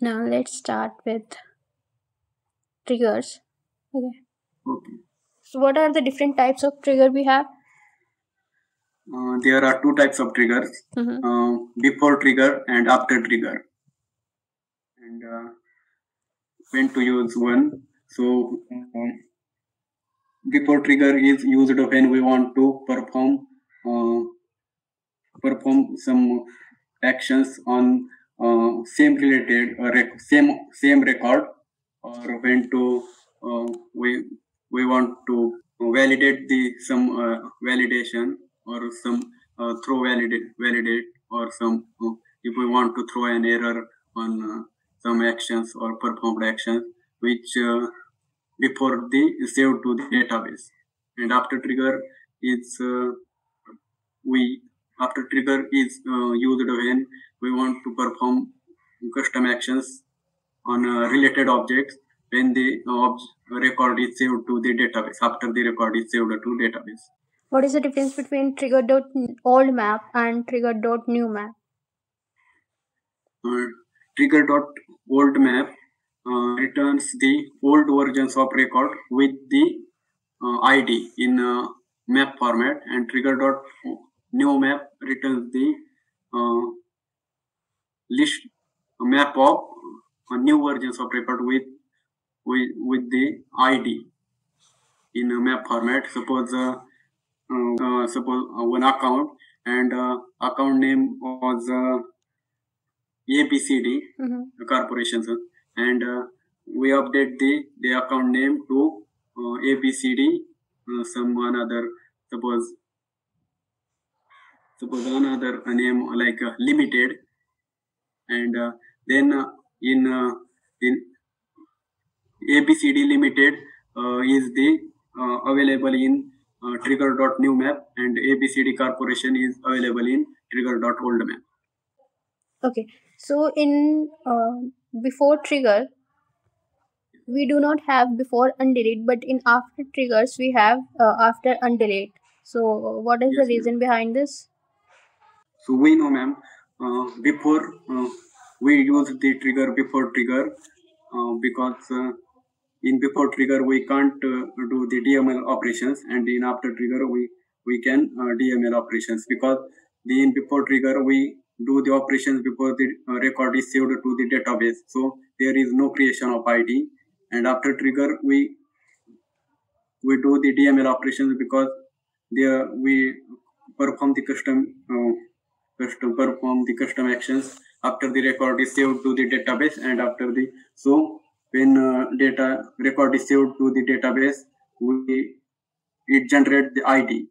Now let's start with triggers. Okay. Okay. So what are the different types of trigger we have? Uh, there are two types of triggers Mhm. uh, before trigger and after trigger. And uh, when to use one. So, um, before trigger is used when we want to perform uh, perform some actions on uh, same related uh, rec- same same record or when to uh, we we want to validate the some uh, validation or some throw validate validate or some if we want to throw an error on some actions or performed actions which before the save to the database. And after trigger is uh, we after trigger is uh, used when we want to perform custom actions on uh, related objects when the uh, ob- record is saved to the database after the record is saved to database What is the difference between trigger dot old map and trigger dot new map? uh, trigger dot old map uh, returns the old versions of record with the uh, id in uh, map format and trigger new map returns the uh, list map of uh, new versions of record with with, with the id in a map format suppose uh, uh, uh, suppose uh, one account and uh, account name was uh, abcd Mhm. corporations and uh, we update the the account name to uh, abcd uh, some another suppose suppose another name like limited and uh, then uh, in uh, in abcd limited uh, is the uh, available in uh, trigger dot new map and abcd corporation is available in trigger dot old map Okay. So in uh, before trigger, we do not have before undelete, but in after triggers we have uh, after undelete. So what is Yes, the reason behind this? So we know, ma'am, uh, before uh, we use the trigger before trigger uh, because uh, in before trigger we can't uh, do the DML operations, and in after trigger we we can uh, DML operations because the in before trigger we do the operations before the record is saved to the database. So there is no creation of ID, and after trigger we we do the DML operations because there we perform the custom custom perform the custom actions after the record is saved to the database and after the so when uh, data record is saved to the database we it generate the id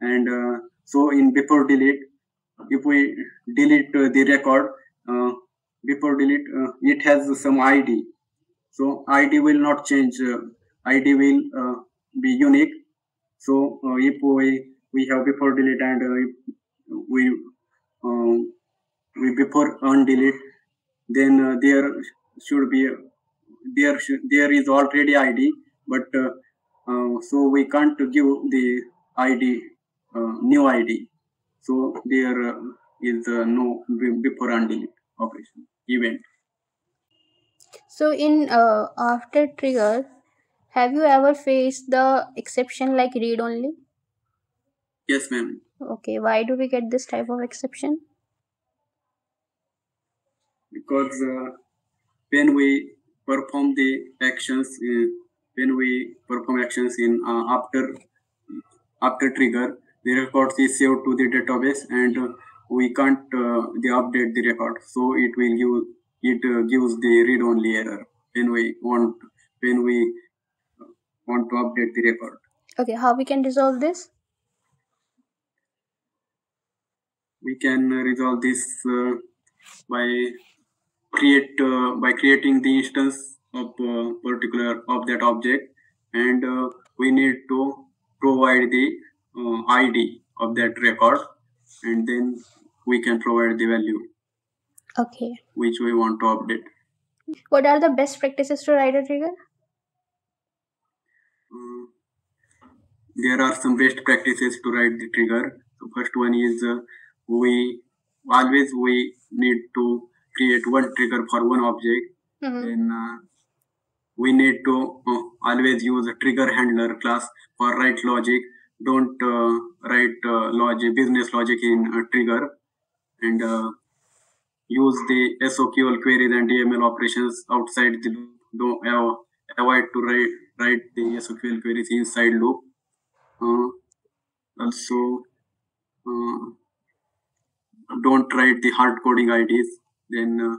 and uh, so in before delete if we delete uh, the record uh, before delete uh, it has some id so id will not change uh, id will be unique. So if we we have before delete and we um, we before undelete then uh, there should be there should, there is already id but uh, uh, so we can't give the id uh, new id so there uh, is uh, no be- before undelete operation event. So in uh, after trigger, have you ever faced the exception like read only? yes ma'am Okay, why do we get this type of exception? because uh, when we perform the actions uh, when we perform actions in uh, after after trigger the record is saved to the database and uh, we can't uh, the update the record so it will give it uh, gives the read only error when we want when we want to update the record Okay, how we can resolve this? We can resolve this uh, by create uh, by creating the instance of uh, particular of that object and uh, we need to provide the uh, id of that record and then we can provide the value Okay. which we want to update What are the best practices to write a trigger? Uh, there are some best practices to write the trigger. So first one is uh, we always we need to create one trigger for one object, Mm-hmm. then uh, we need to uh, always use a trigger handler class for write logic. Don't uh, write uh, logic, business logic in a trigger, and uh, use the SOQL queries and DML operations outside the loop. Don't avoid to write write the SOQL queries inside loop. Uh, also, uh, don't write the hard coding IDs. Then uh,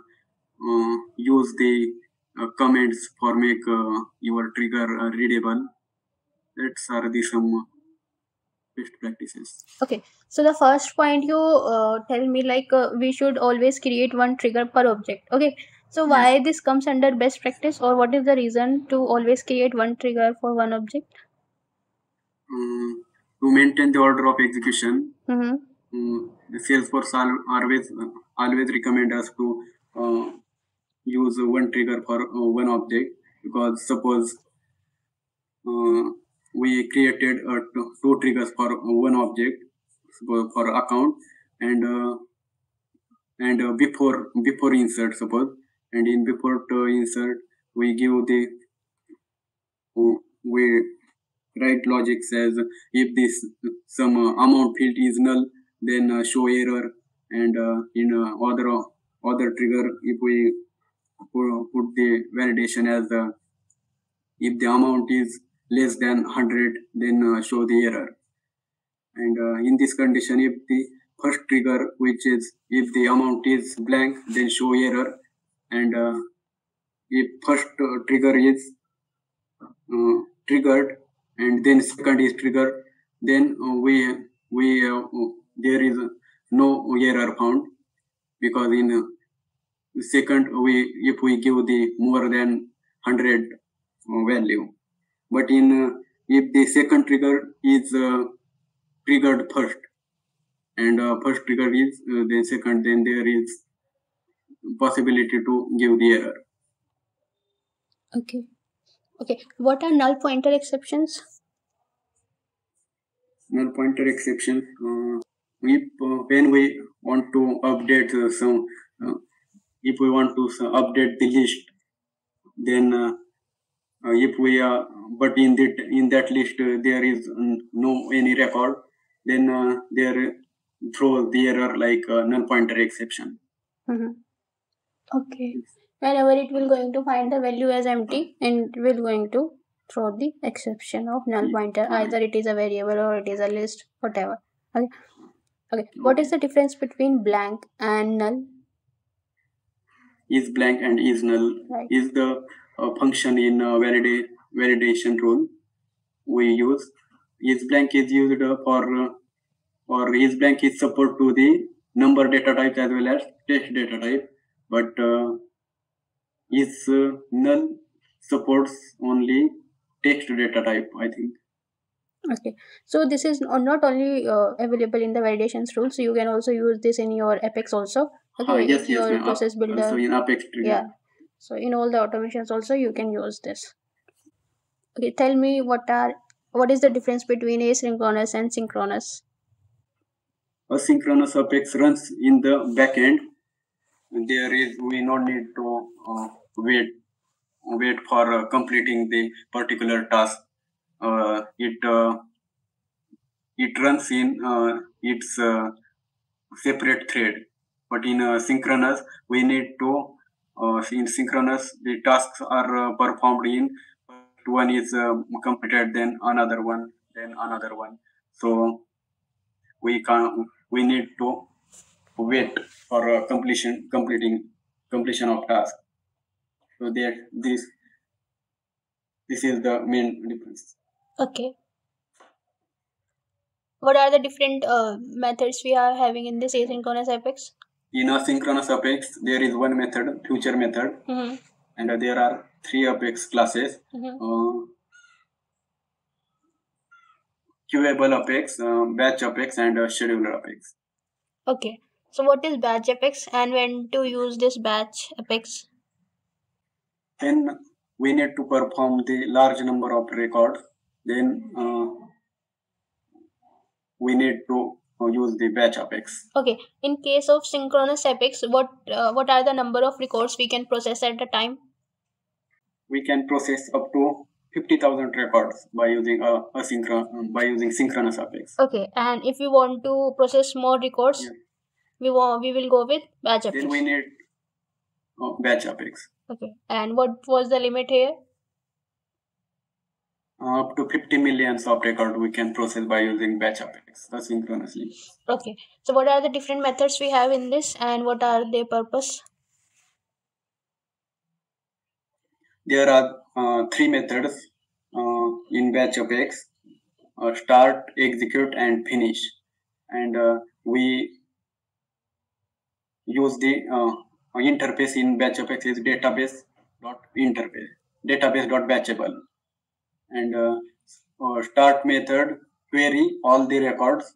uh, use the uh, comments for make uh, your trigger uh, readable. That's are the some best practices. Okay, so the first point you uh, tell me like uh, we should always create one trigger per object. Okay, so Yes. why this comes under best practice or what is the reason to always create one trigger for one object? Um, to maintain the order of execution, Mm-hmm. The Salesforce al- always uh, always recommend us to uh, use one trigger for uh, one object. Because suppose uh, we created uh, two, two triggers for one object for account and uh, and uh, before before insert suppose. And in before insert we give the uh, we write logic says if this some uh, amount field is null then uh, show error and uh, in uh, other other trigger if we put the validation as if the amount is less than 100 then uh, show the error. And uh, in this condition if the first trigger which is if the amount is blank then show error. And uh, if first trigger is triggered and then second is triggered then we we there is no error found because in second we if we give the more than 100 uh, value but in if the second trigger is uh, triggered first and uh, first trigger is uh, then second then there is possibility to give the error Okay. Okay. What are null pointer exceptions? null pointer exception uh, if uh, when we want to update uh, some uh, if we want to update the list then if we uh, but in that in that list uh, there is mm, no any record then uh, there throws the error like uh, null pointer exception Mm-hmm. Okay. Whenever it will going to find the value as empty and it will going to throw the exception of null pointer. Either it is a variable or it is a list, whatever. Okay. Okay. What is the difference between blank and null? is blank and is null Right. is the uh, function in uh, validate validation rule we use is blank is used uh, for uh, or is blank is support to the number data types as well as text data type but uh, is uh, null supports only text data type i think Okay. So this is not only uh, available in the validations rules so you can also use this in your Apex also. Okay. Ah, yes in yes your ma'am. process Uh, builder. also in apex trigger Yeah. So in all the automations also you can use this. Okay, tell me what are what is the difference between asynchronous and synchronous? asynchronous apex runs in the backend there is we not need to uh, wait wait for uh, completing the particular task uh, it uh, it runs in uh, its uh, separate thread. But in uh, synchronous we need to in synchronous the tasks are performed in one is completed then another one then another one. So we can we need to wait for completion completing completion of task. So there this this is the main difference. Okay. What are the different uh, methods we are having in this asynchronous Apex? in asynchronous apex there is one method future method Mm-hmm. and uh, there are three apex classes Mm-hmm. uh, queueable apex uh, batch apex and uh, scheduler apex Okay. So what is batch Apex and when to use this batch Apex? then we need to perform the large number of records then uh, we need to uh, use the batch apex. Okay. In case of synchronous apex, what uh, what are the number of records we can process at a time? We can process up to 50,000 records by using a, a synchron by using synchronous apex. Okay. And if we want to process more records, Yeah. we want we will go with batch apex. Then we need uh, batch apex. Okay. And what was the limit here? Uh, up to 50 millions of record we can process by using batch apex asynchronously. Okay. So what are the different methods we have in this and what are their purpose? There are uh, three methods uh, in batch apex uh, start, execute, and finish. And uh, we use the uh, interface in batch apex is database dot interface database dot batchable and uh, uh, start method query all the records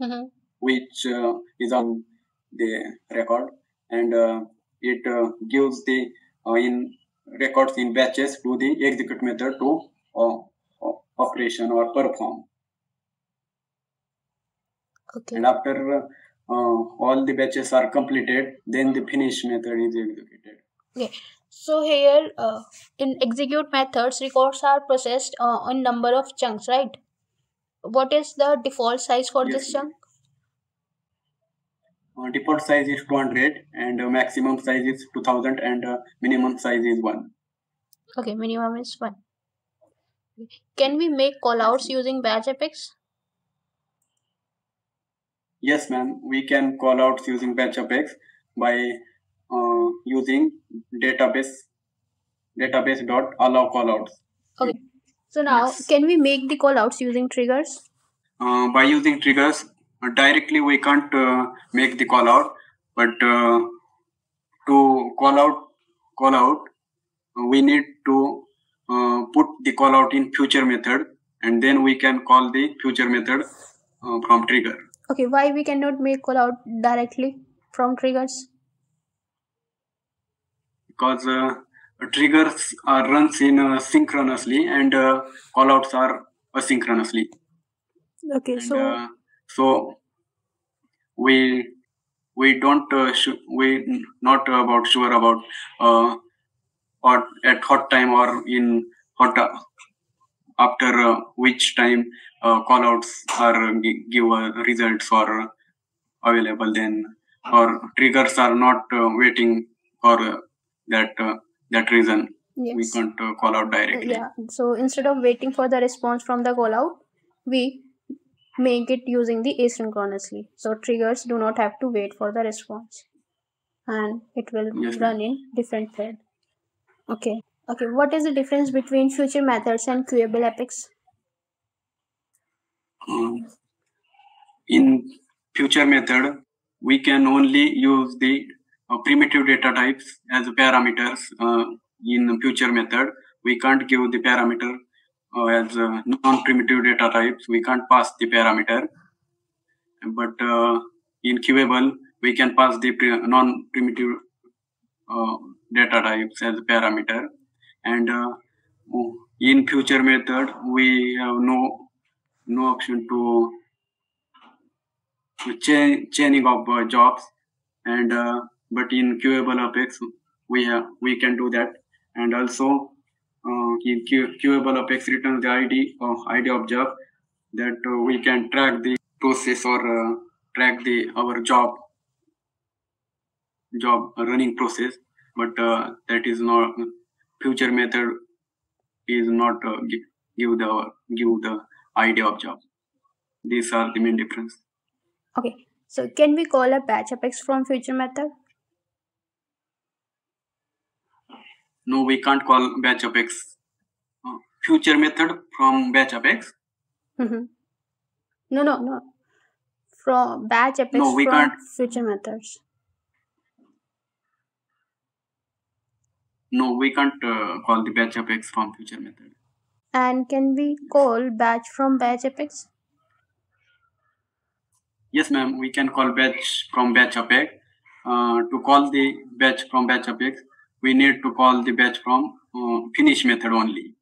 Mm-hmm. which uh, is on the record and uh, it uh, gives the uh, in records in batches to the execute method to operation or perform Okay. and after uh, all the batches are completed then the finish method is executed Okay. So here uh, in execute methods, records are processed uh, on number of chunks, right? What is the default size for Yes, this chunk? uh, default size is 200 and uh, maximum size is 2000 and uh, minimum size is 1 Okay, minimum is one. Can we make callouts using batch apex? Yes, ma'am. We can call outs using batch apex by using database database dot allow callouts. Okay. So now Yes. can we make the callouts using triggers? Uh, by using triggers uh, directly, we can't uh, make the call out, but uh, to call out call out, uh, we need to uh, put the call out in future method, and then we can call the future method uh, from trigger. Okay, why we cannot make callout directly from triggers? Because uh, triggers are runs in uh, synchronously and uh, callouts are asynchronously. Okay, and so uh, so we we don't uh, sh- we not about sure about uh, or at hot time or in hot uh, after uh, which time uh, callouts are gi- give uh, results or available then. Or triggers are not uh, waiting for uh, that uh, that reason we can't uh, call out directly. Yeah. So instead of waiting for the response from the call out we make it using the asynchronously. So triggers do not have to wait for the response. And it will yes run in different thread. Okay. Okay. What is the difference between future methods and queueable apex? Um, in future method we can only use the primitive data types as parameters uh, in future method. We can't give the parameter uh, as uh, non-primitive data types. We can't pass the parameter. But in queueable we can pass the non-primitive data types as parameter. And in future method we have no no option to to cha- chaining of uh, jobs. And uh, but in queueable apex we have we can do that. And also uh, in Q- queueable apex returns the id of id of job that uh, we can track the process or uh, track the our job job running process. But uh, that is not future method is not uh, give the give the idea of job. These are the main difference. Okay. So can we call a batch apex from future method no we can't call batch apex uh, future method from batch apex mm-hmm. no no no. From batch apex no we from can't. future methods. No we can't uh, call the batch apex from future method. And can we call batch from batch apex yes ma'am we can call batch from batch apex uh, to call the batch from batch apex we need to call the batch from uh, finish method only